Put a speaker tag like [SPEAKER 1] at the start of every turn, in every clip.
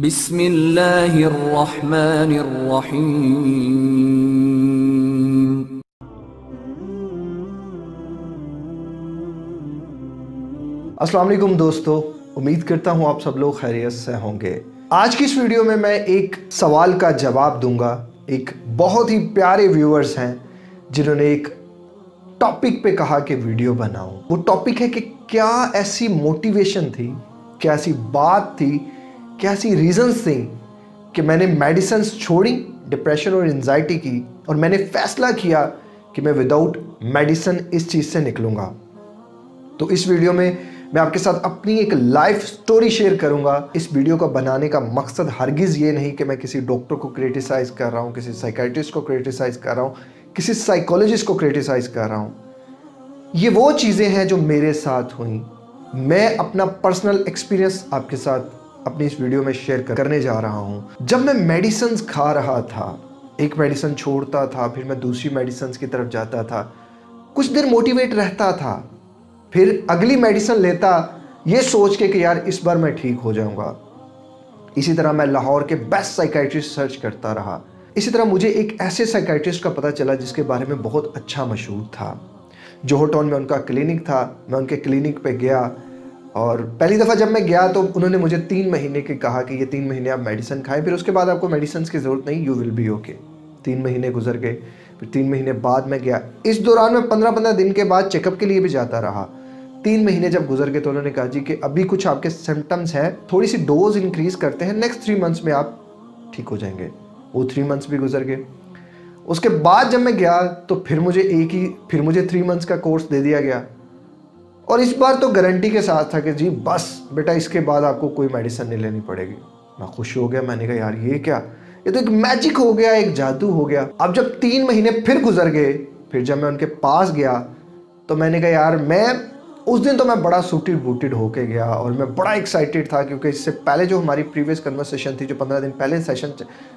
[SPEAKER 1] बिस्मिल्लाहिर्रहमानिर्रहीम
[SPEAKER 2] अस्सलाम वालेकुम दोस्तों, उम्मीद करता हूँ आप सब लोग खैरियत से होंगे। आज की इस वीडियो में मैं एक सवाल का जवाब दूँगा। एक बहुत ही प्यारे व्यूअर्स हैं, जिन्होंने एक टॉपिक पे कहा कि वीडियो बनाऊँ वो टॉपिक है कि क्या ऐसी मोटिवेशन थी, क्या ऐसी बात थी क्या ऐसी रीजंस थी कि मैंने मेडिसिन छोड़ी डिप्रेशन और एनजाइटी की और मैंने फैसला किया कि मैं विदाउट मेडिसिन इस चीज़ से निकलूँगा? तो इस वीडियो में मैं आपके साथ अपनी एक लाइफ स्टोरी शेयर करूँगा। इस वीडियो को बनाने का मकसद हरगिज़ ये नहीं कि मैं किसी डॉक्टर को क्रिटिसाइज़ कर रहा हूँ, किसी साइकेट्रिस्ट को क्रिटिसाइज़ कर रहा हूँ, किसी साइकोलॉजिस्ट को क्रिटिसाइज़ कर रहा हूँ। ये वो चीज़ें हैं जो मेरे साथ हुई। मैं अपना पर्सनल एक्सपीरियंस आपके साथ अपनी इस वीडियो में शेयर करने जा रहा हूँ। जब मैं मेडिसिन खा रहा था, एक मेडिसिन छोड़ता था, फिर मैं दूसरी मेडिसिन की तरफ़ जाता था, कुछ देर मोटिवेट रहता था, फिर अगली मेडिसिन लेता, ये सोच के कि यार इस बार मैं ठीक हो जाऊँगा। इसी तरह मैं लाहौर के बेस्ट साइकाइट्रिस्ट सर्च करता रहा। इसी तरह मुझे एक ऐसे साइकाइट्रिस्ट का पता चला जिसके बारे में बहुत अच्छा मशहूर था। जोहो टाउन में उनका क्लिनिक था, मैं उनके क्लिनिक पे गया और पहली दफ़ा जब मैं गया तो उन्होंने मुझे तीन महीने के कहा कि ये तीन महीने आप मेडिसिन खाएँ, फिर उसके बाद आपको मेडिसिन की ज़रूरत नहीं यू विल बी ओके तीन महीने गुजर गए, फिर तीन महीने बाद मैं गया। इस दौरान मैं पंद्रह पंद्रह दिन के बाद चेकअप के लिए भी जाता रहा। तीन महीने जब गुजर गए तो उन्होंने कहा जी कि अभी कुछ आपके सिम्टम्स हैं थोड़ी सी डोज इंक्रीज करते हैं नेक्स्ट थ्री मंथ्स में आप ठीक हो जाएँगे। वो थ्री मंथ्स भी गुजर गए। उसके बाद जब मैं गया तो फिर मुझे एक ही, फिर मुझे थ्री मंथ्स का कोर्स दे दिया गया। और इस बार तो गारंटी के साथ था कि जी, बस, बेटा, इसके बाद आपको कोई मेडिसिन नहीं लेनी पड़ेगी। मैं खुश हो गया, मैंने कहा, यार, ये क्या? ये तो एक मैजिक हो गया, एक जादू हो गया। अब जब तीन महीने फिर गुजर गए, फिर जब मैं उनके पास गया तो मैंने कहा, यार, मैं, उस दिन तो मैं बड़ा सूटेड बूटेड होके गया और मैं बड़ा एक्साइटेड था क्योंकि इससे पहले जो हमारी प्रीवियस कन्वर्सेशन थी, जो पंद्रह दिन पहले सेशन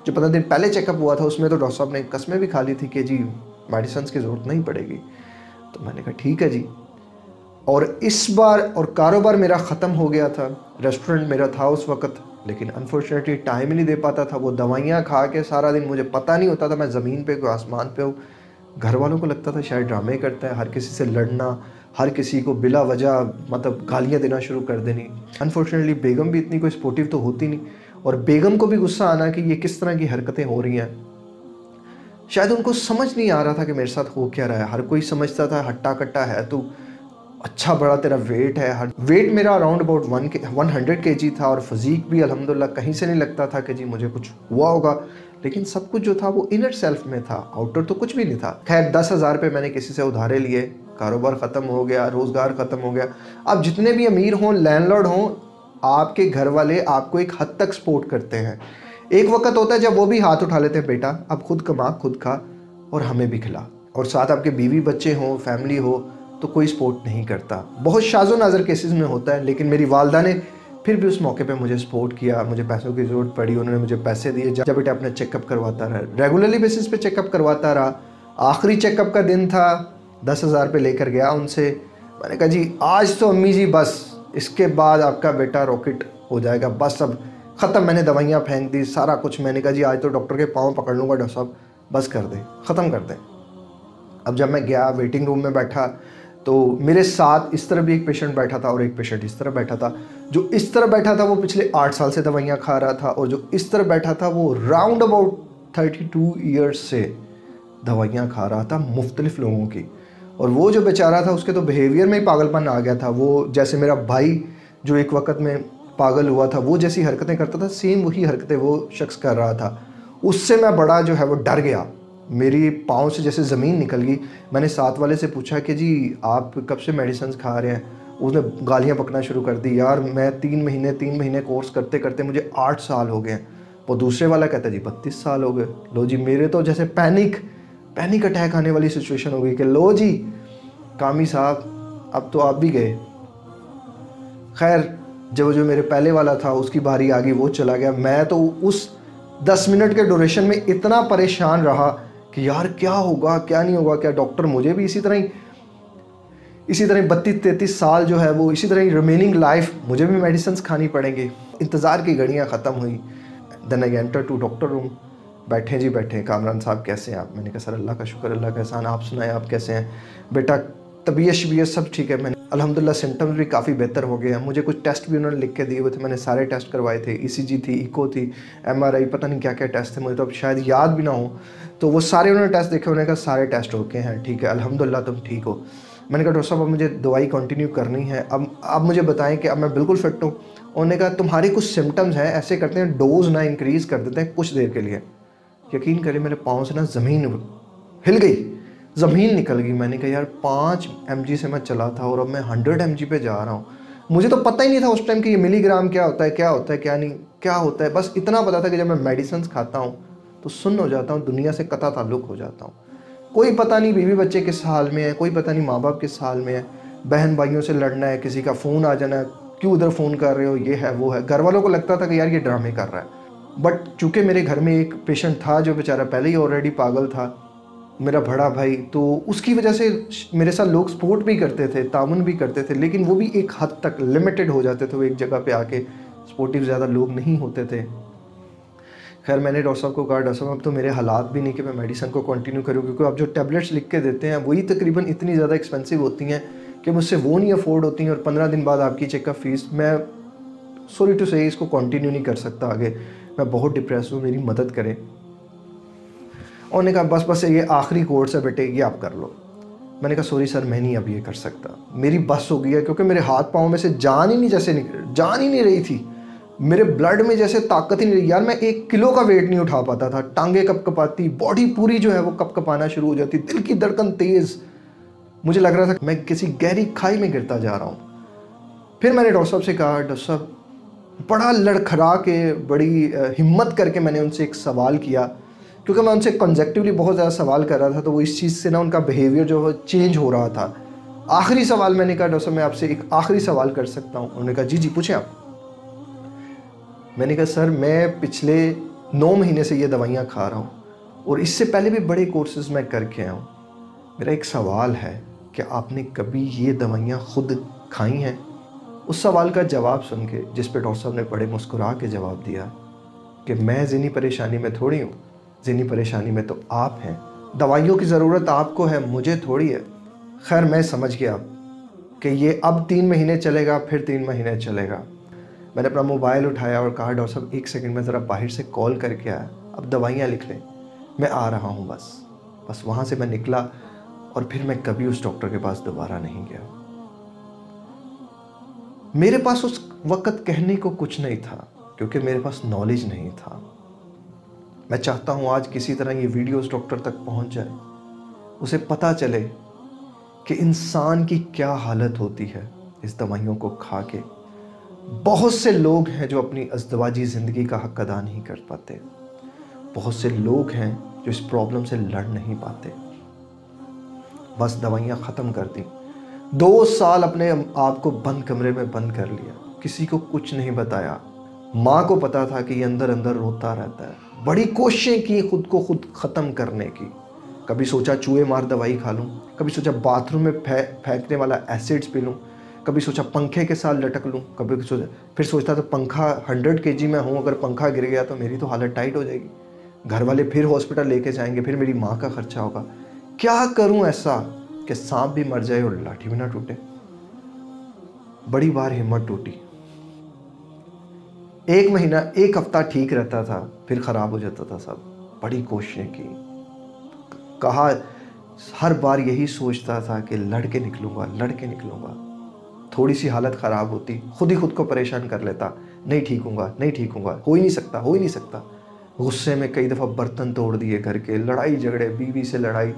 [SPEAKER 2] जो पंद्रह दिन पहले चेकअप हुआ था, उसमें तो डॉक्टर साहब ने कस्में भी खा ली थी कि जी मेडिसिन की ज़रूरत नहीं पड़ेगी। तो मैंने कहा, ठीक है जी। और इस बार और कारोबार मेरा ख़त्म हो गया था। रेस्टोरेंट मेरा था उस वक्त, लेकिन अनफॉर्चुनेटली टाइम ही नहीं दे पाता था। वो दवाइयाँ खा के सारा दिन मुझे पता नहीं होता था मैं ज़मीन पे कोई आसमान पे हूँ। घर वालों को लगता था शायद ड्रामे करता है, हर किसी से लड़ना, हर किसी को बिला वजह मतलब गालियाँ देना शुरू कर देनी। अनफॉर्चुनेटली बेगम भी इतनी कोई सपोर्टिव तो होती नहीं। और बेगम को भी गुस्सा आना कि ये किस तरह की हरकतें हो रही हैं। शायद उनको समझ नहीं आ रहा था कि मेरे साथ हो क्या रहा है। हर कोई समझता था, हट्टा कट्टा है तो। अच्छा बड़ा तेरा वेट है वेट मेरा around about one K one hundred K G था और फिजीक भी अलहमदिल्ला कहीं से नहीं लगता था कि जी मुझे कुछ हुआ होगा। लेकिन सब कुछ जो था वो इनर सेल्फ में था आउटर तो कुछ भी नहीं था। खैर, दस हज़ार रुपये मैंने किसी से उधारे लिए, कारोबार ख़त्म हो गया, रोज़गार ख़त्म हो गया। अब जितने भी अमीर हों लैंडलॉर्ड हों, आपके घर वाले आपको एक हद तक सपोर्ट करते हैं। एक वक्त होता है जब वो भी हाथ उठा लेते हैं, बेटा, अब खुद कमा, खुद खा और हमें भी खिला। और साथ आपके बीवी बच्चे हों फैमिली हो तो कोई सपोर्ट नहीं करता। बहुत शाजो नाजर केसेस में होता है, लेकिन मेरी वालदा ने फिर भी उस मौके पे मुझे सपोर्ट किया, मुझे पैसों की ज़रूरत पड़ी, उन्होंने मुझे पैसे दिए। जब बेटा अपना चेकअप करवाता रहा रेगुलरली बेसिस पे चेकअप करवाता रहा, आखिरी चेकअप का दिन था, दस हज़ार पे लेकर गया उनसे। मैंने कहा, जी, आज तो अम्मी जी, बस, इसके बाद आपका बेटा रॉकेट हो जाएगा, बस अब ख़त्म, मैंने दवाइयाँ फेंक दी, सारा कुछ मैंने कहा, जी, आज तो डॉक्टर के पाँव पकड़ लूँगा, डॉक्टर साहब, बस कर दें, ख़त्म कर दें। अब जब मैं गया वेटिंग रूम में बैठा तो मेरे साथ इस तरह भी एक पेशेंट बैठा था और एक पेशेंट इस तरह बैठा था। जो इस तरह बैठा था वो पिछले आठ साल से दवाइयाँ खा रहा था और जो इस तरह बैठा था वो round about thirty two years से दवाइयाँ खा रहा था मुख्तलिफ़ लोगों की। और वो जो बेचारा था, उसके तो बिहेवियर में ही पागलपन आ गया था। वो जैसे मेरा भाई जो एक वक्त में पागल हुआ था, वो जैसी हरकतें करता था सेम वही हरकतें वो शख्स कर रहा था। उससे मैं बड़ा जो है वो डर गया। मेरी पाँव से जैसे ज़मीन निकल गई। मैंने साथ वाले से पूछा कि जी, आप कब से मेडिसन खा रहे हैं? उसने गालियाँ पकना शुरू कर दी, यार, मैं तीन महीने तीन महीने कोर्स करते करते मुझे आठ साल हो गए हैं। वो दूसरे वाला कहता जी, बत्तीस साल हो गए। लो जी, मेरे तो जैसे पैनिक पैनिक अटैक आने वाली सिचुएशन हो गई कि, लो जी, कामी साहब, अब तो आप भी गए। खैर जब जो मेरे पहले वाला था, उसकी बारी आ गई, वो चला गया। मैं तो उस दस मिनट के ड्यूरेशन में इतना परेशान रहा कि यार क्या होगा, क्या नहीं होगा, क्या डॉक्टर मुझे भी इसी तरह ही, इसी तरह बत्तीस तैंतीस साल जो है वो, इसी तरह ही रिमेनिंग लाइफ मुझे भी मेडिसिन खानी पड़ेंगे। इंतज़ार की घड़ियाँ ख़त्म हुई। Then I enter to doctor room बैठे जी बैठे, कामरान साहब कैसे हैं आप? मैंने कहा, सर, अल्लाह का शुक्र, अल्लाह का एहसान, आप सुनाए, आप कैसे हैं? बेटा तबीयत शबीयत सब ठीक है, मैंने अल्हम्दुलिल्लाह सिम्टम्स भी काफ़ी बेहतर हो गए हैं। मुझे कुछ टेस्ट भी उन्होंने लिख के दिए हुए थे, मैंने सारे टेस्ट करवाए थे। ईसीजी थी इको थी एमआरआई पता नहीं क्या क्या टेस्ट थे, मुझे तो अब शायद याद भी ना हो। तो वो सारे उन्होंने टेस्ट देखे, उन्होंने कहा सारे टेस्ट ओके हैं, ठीक है, अलहमदिल्ला तुम ठीक हो। मैंने कहा, डॉक्टर साहब, अब मुझे दवाई कंटिन्यू करनी है। अब अब मुझे बताएँ कि अब मैं बिल्कुल फिट हूँ। उन्होंने कहा, तुम्हारे कुछ सिम्टम्स हैं, ऐसे करते हैं डोज ना इंक्रीज़ कर देते हैं कुछ देर के लिए। यकीन करें, मेरे पाँव से ना ज़मीन हिल गई। ज़मीन निकल गई। मैंने कहा, यार, पाँच एम से मैं चला था और अब मैं हंड्रेड एम पे जा रहा हूँ। मुझे तो पता ही नहीं था उस टाइम कि ये मिलीग्राम क्या होता है, क्या होता है, क्या नहीं, क्या होता है। बस इतना पता था कि जब मैं मेडिसिन खाता हूँ तो सुन हो जाता हूँ, दुनिया से कता ताल्लुक़ हो जाता हूँ। कोई पता नहीं बीवी बच्चे किस हाल में है, कोई पता नहीं माँ बाप किस हाल में है। बहन भाइयों से लड़ना है, किसी का फ़ोन आ जाना है, क्यों उधर फ़ोन कर रहे हो, ये है, वो है। घर वालों को लगता था कि यार, ये ड्रामे कर रहा है। बट चूँकि मेरे घर में एक पेशेंट था, जो बेचारा पहले ही ऑलरेडी पागल था मेरा बड़ा भाई तो उसकी वजह से मेरे साथ लोग सपोर्ट भी करते थे ताउन भी करते थे, लेकिन वो भी एक हद तक लिमिटेड हो जाते थे, वो एक जगह पे आके सपोर्टिव ज़्यादा लोग नहीं होते थे। खैर, मैंने डॉक्टर साहब को कहा, डॉक्टर साहब, अब तो मेरे हालात भी नहीं कि मैं मेडिसिन को कंटिन्यू करूँ, क्योंकि अब जो टैबलेट्स लिख के देते हैं, वही तकरीबन इतनी ज़्यादा एक्सपेंसिव होती हैं कि मुझसे वो नहीं अफोर्ड होती हैं और पंद्रह दिन बाद आपकी चेकअप फ़ीस मैं सॉरी टू से इसको कंटिन्यू नहीं कर सकता आगे। मैं बहुत डिप्रेस हूँ, मेरी मदद करें। उन्होंने कहा, बस बस, ये आखिरी कोर्स है बेटे, ये आप कर लो। मैंने कहा, सॉरी सर, मैं नहीं अब ये कर सकता। मेरी बस हो गई है, क्योंकि मेरे हाथ पाँव में से जान ही नहीं जैसे जान ही नहीं रही थी। मेरे ब्लड में जैसे ताकत ही नहीं रही। यार, मैं एक किलो का वेट नहीं उठा पाता था। टांगे कप कपाती बॉडी पूरी जो है वो कप कपाना शुरू हो जाती, दिल की धड़कन तेज़। मुझे लग रहा था, मैं किसी गहरी खाई में गिरता जा रहा हूँ। फिर मैंने डॉक्टर साहब से कहा, डॉक्टर साहब, बड़ा लड़खड़ा के, बड़ी हिम्मत करके मैंने उनसे एक सवाल किया। क्योंकि मैं उनसे कंजेक्टिवली बहुत ज़्यादा सवाल कर रहा था तो वो इस चीज़ से ना उनका बिहेवियर जो है चेंज हो रहा था। आखिरी सवाल मैंने कहा, डॉक्टर मैं आपसे एक आखिरी सवाल कर सकता हूँ। उन्होंने कहा, जी जी पूछें आप। मैंने कहा, सर, मैं पिछले नौ महीने से ये दवाइयाँ खा रहा हूँ और इससे पहले भी बड़े कोर्सेज मैं करके आया हूँ। मेरा एक सवाल है कि आपने कभी ये दवाइयाँ खुद खाई हैं? उस सवाल का जवाब सुन के, जिस पे डॉक्टर साहब ने बड़े मुस्कुरा के जवाब दिया कि मैं जिनी परेशानी में थोड़ी हूँ जिनी परेशानी में तो आप हैं। दवाइयों की ज़रूरत आपको है, मुझे थोड़ी है। खैर, मैं समझ गया कि ये अब तीन महीने चलेगा, फिर तीन महीने चलेगा। मैंने अपना मोबाइल उठाया और कहा, डॉक्टर साहब, एक सेकंड, में ज़रा बाहर से कॉल करके आया। अब दवाइयाँ लिख लें। मैं आ रहा हूँ बस। बस वहाँ से मैं निकला और फिर मैं कभी उस डॉक्टर के पास दोबारा नहीं गया। मेरे पास उस वक़्त कहने को कुछ नहीं था, क्योंकि मेरे पास नॉलेज नहीं था। मैं चाहता हूँ आज किसी तरह ये वीडियो उस डॉक्टर तक पहुँच जाए। उसे पता चले कि इंसान की क्या हालत होती है इस दवाइयों को खा के बहुत से लोग हैं जो अपनी अजदवाजी ज़िंदगी का हक अदा नहीं कर पाते। बहुत से लोग हैं जो इस प्रॉब्लम से लड़ नहीं पाते। बस दवाइयाँ ख़त्म कर दी। दो साल अपने आप को बंद कमरे में बंद कर लिया। किसी को कुछ नहीं बताया। माँ को पता था कि ये अंदर अंदर रोता रहता है। बड़ी कोशिशें की खुद को खुद ख़त्म करने की। कभी सोचा चूहे मार दवाई खा लूँ, कभी सोचा बाथरूम में फेंकने वाला एसिड्स पी लूँ, कभी सोचा पंखे के साथ लटक लूँ, कभी सोचा, फिर सोचता था पंखा हंड्रेड के जी में हूँ, अगर पंखा गिर गया तो मेरी तो हालत टाइट हो जाएगी। घर वाले फिर हॉस्पिटल लेके जाएँगे, फिर मेरी माँ का खर्चा होगा। क्या करूँ ऐसा कि सांप भी मर जाए और लाठी भी ना टूटे? बड़ी बार हिम्मत टूटी। एक महीना, एक हफ़्ता ठीक रहता था। फिर ख़राब हो जाता था सब। बड़ी कोशिशें की। कहा, हर बार यही सोचता था कि लड़के निकलूँगा लड़के निकलूँगा। थोड़ी सी हालत ख़राब होती, खुद ही खुद को परेशान कर लेता। नहीं ठीक हूँगा नहीं ठीक हूँगा हो ही नहीं सकता, हो ही नहीं सकता। गुस्से में कई दफ़ा बर्तन तोड़ दिए घर के, लड़ाई झगड़े, बीवी से लड़ाई,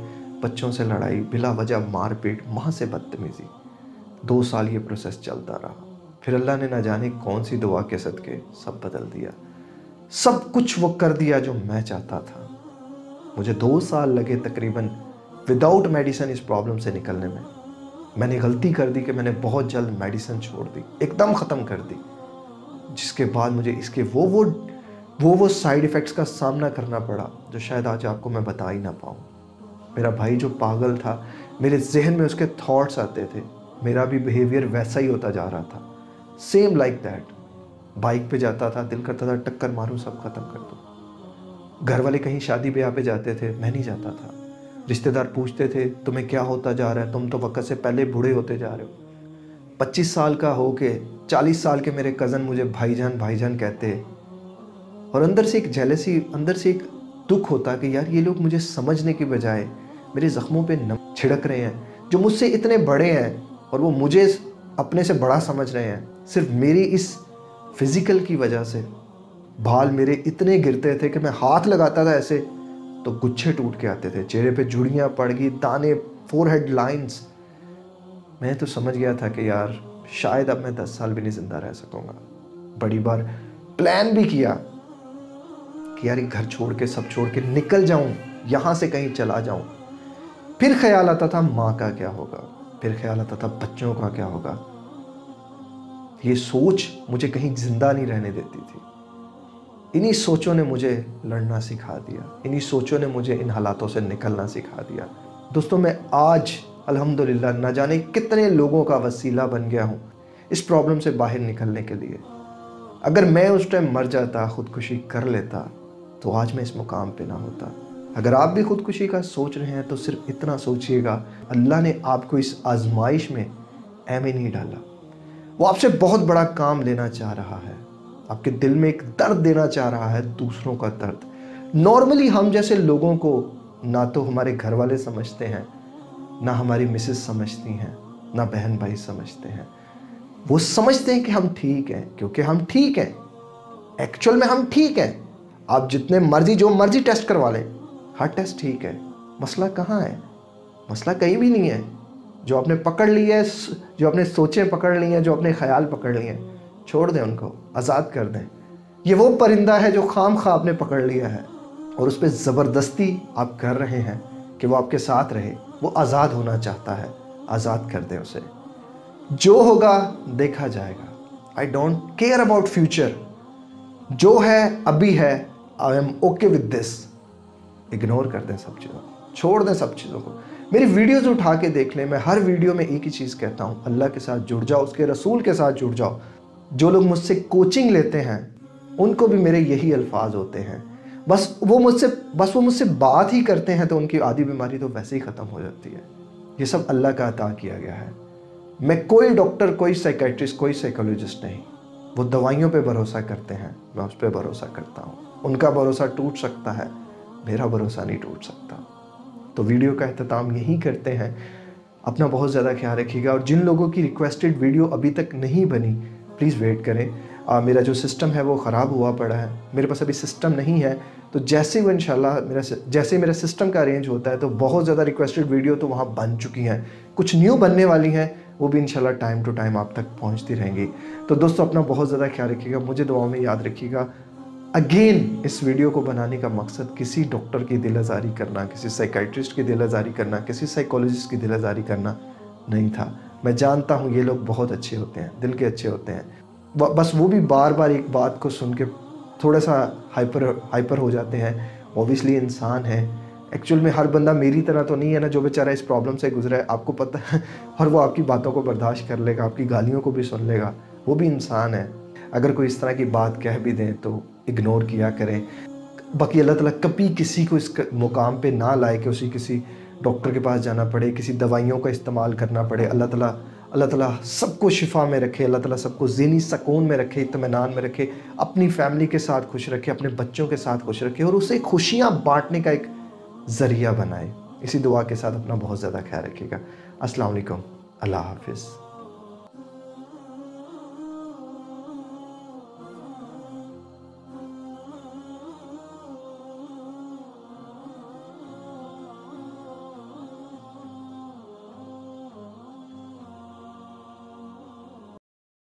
[SPEAKER 2] बच्चों से लड़ाई, बिला वजह, मारपीट, माँ से बदतमीज़ी। दो साल ये प्रोसेस चलता रहा। फिर अल्लाह ने ना जाने कौन सी दुआ के सदके सब बदल दिया। सब कुछ वो कर दिया जो मैं चाहता था। मुझे दो साल लगे तकरीबन विदाउट मेडिसिन इस प्रॉब्लम से निकलने में। मैंने गलती कर दी कि मैंने बहुत जल्द मेडिसिन छोड़ दी, एकदम ख़त्म कर दी। जिसके बाद मुझे इसके वो वो वो वो साइड इफ़ेक्ट्स का सामना करना पड़ा जो शायद आज आपको मैं बता ही ना पाऊँ। मेरा भाई जो पागल था, मेरे जहन में उसके थॉट्स आते थे। मेरा भी बिहेवियर वैसा ही होता जा रहा था। सेम लाइक दैट बाइक पे जाता था, दिल करता था, टक्कर मारूं, सब खत्म कर दूँ। घर वाले कहीं शादी ब्याह पे जाते थे, मैं नहीं जाता था। रिश्तेदार पूछते थे, तुम्हें क्या होता जा रहा है? तुम तो वक्त से पहले बूढ़े होते जा रहे हो। पच्चीस साल का हो के चालीस साल के मेरे कज़न मुझे भाईजान भाईजान कहते और अंदर से एक जेलसी अंदर से एक दुख होता कि यार ये लोग मुझे समझने के बजाय मेरे ज़ख्मों पे नम छिड़क रहे हैं, जो मुझसे इतने बड़े हैं और वो मुझे अपने से बड़ा समझ रहे हैं। सिर्फ़ मेरी इस फ़िज़िकल की वजह से बाल मेरे इतने गिरते थे कि मैं हाथ लगाता था ऐसे तो गुच्छे टूट के आते थे, चेहरे पे जुड़ियाँ पड़ गई दाने फोर हेड लाइन्स मैं तो समझ गया था कि यार, शायद अब मैं दस साल भी नहीं ज़िंदा रह सकूँगा। बड़ी बार प्लान भी किया कि यार घर छोड़ के, सब छोड़ के निकल जाऊँ, यहाँ से कहीं चला जाऊँ। फिर ख्याल आता था, माँ का क्या होगा? फिर ख्याल आता था, बच्चों का क्या होगा? ये सोच मुझे कहीं ज़िंदा नहीं रहने देती थी। इन्हीं सोचों ने मुझे लड़ना सिखा दिया। इन्हीं सोचों ने मुझे इन हालातों से निकलना सिखा दिया। दोस्तों, मैं आज, अल्हम्दुलिल्लाह, न जाने कितने लोगों का वसीला बन गया हूँ इस प्रॉब्लम से बाहर निकलने के लिए। अगर मैं उस टाइम मर जाता, खुदकुशी कर लेता तो आज मैं इस मुकाम पे ना होता। अगर आप भी खुदकुशी का सोच रहे हैं तो सिर्फ़ इतना सोचिएगा, अल्लाह ने आपको इस आजमाइश में एम नहीं डाला। वो आपसे बहुत बड़ा काम लेना चाह रहा है। आपके दिल में एक दर्द देना चाह रहा है, दूसरों का दर्द। नॉर्मली हम जैसे लोगों को ना तो हमारे घर वाले समझते हैं, ना हमारी मिसेस समझती हैं, ना बहन भाई समझते हैं। वो समझते हैं कि हम ठीक हैं, क्योंकि हम ठीक हैं। एक्चुअल में हम ठीक हैं। आप जितने मर्ज़ी, जो मर्ज़ी टेस्ट करवा लें। हर टेस्ट ठीक है। मसला कहाँ है? मसला कहीं भी नहीं है। जो आपने पकड़ है, जो आपने सोचें पकड़ ली हैं, जो अपने ख्याल पकड़ लिए हैं, छोड़ दें उनको, आज़ाद कर दें। ये वो परिंदा है जो खाम खा आपने पकड़ लिया है और उस पर ज़बरदस्ती आप कर रहे हैं कि वो आपके साथ रहे, वो आज़ाद होना चाहता है, आज़ाद कर दें उसे। जो होगा, देखा जाएगा। I don't care about future जो है, अभी है I am okay with this ignore कर दें सब चीज़ों को, छोड़ दें सब चीज़ों को। मेरी वीडियोज़ उठा के देख लें, मैं हर वीडियो में एक ही चीज़ कहता हूँ, अल्लाह के साथ जुड़ जाओ, उसके रसूल के साथ जुड़ जाओ। जो लोग मुझसे कोचिंग लेते हैं, उनको भी मेरे यही अल्फाज होते हैं। बस वो मुझसे, बस वो मुझसे बात ही करते हैं तो उनकी आधी बीमारी तो वैसे ही ख़त्म हो जाती है। ये सब अल्लाह का अता किया गया है। मैं कोई डॉक्टर, कोई साइकेट्रिस्ट, कोई साइकोलॉजिस्ट नहीं। वो दवाइयों पे भरोसा करते हैं, मैं उस पर भरोसा करता हूँ। उनका भरोसा टूट सकता है, मेरा भरोसा नहीं टूट सकता। तो वीडियो का अहतमाम यही करते हैं। अपना बहुत ज़्यादा ख्याल रखिएगा और जिन लोगों की रिक्वेस्टेड वीडियो अभी तक नहीं बनी प्लीज़ वेट करें। आ, मेरा जो सिस्टम है वो ख़राब हुआ पड़ा है। मेरे पास अभी सिस्टम नहीं है तो जैसे वो इंशाल्लाह मेरा जैसे मेरा सिस्टम का अरेंज होता है तो बहुत ज़्यादा रिक्वेस्टेड वीडियो तो वहाँ बन चुकी हैं। कुछ न्यू बनने वाली हैं वो भी इंशाल्लाह टाइम टू टाइम आप तक पहुँचती रहेंगी। तो दोस्तों अपना बहुत ज़्यादा ख्याल रखिएगा मुझे दुआओं में याद रखिएगा। अगेन इस वीडियो को बनाने का मकसद किसी डॉक्टर की दिल आज़ारी करना, किसी साइकाइट्रिस्ट की दिल आज़ारी करना, किसी साइकोलॉजिस्ट की दिल आज़ारी करना नहीं था। मैं जानता हूँ ये लोग बहुत अच्छे होते हैं, दिल के अच्छे होते हैं। बस वो भी बार बार एक बात को सुन के थोड़ा सा हाइपर हाइपर हो जाते हैं। ओबियसली इंसान है। एक्चुअल में हर बंदा मेरी तरह तो नहीं है ना, जो बेचारा इस प्रॉब्लम से गुजरा है। आपको पता है और वो आपकी बातों को बर्दाश्त कर लेगा, आपकी गालियों को भी सुन लेगा। वो भी इंसान है। अगर कोई इस तरह की बात कह भी दें तो इग्नोर किया करें। बाकी अल्लाह ताला कभी किसी को इस मुकाम पे ना लाए कि उसी किसी डॉक्टर के पास जाना पड़े, किसी दवाइयों का इस्तेमाल करना पड़े। अल्लाह ताला अल्लाह ताला सबको शिफा में रखे, अल्लाह ताला सबको जहनी सकून में रखे इतमान में रखे, अपनी फैमिली के साथ खुश रखे, अपने बच्चों के साथ खुश रखे और उसे खुशियाँ बाँटने का एक ज़रिया बनाए। इसी दुआ के साथ अपना बहुत ज़्यादा ख्याल रखिएगा। अस्सलाम वालेकुम अल्लाह हाफिज़।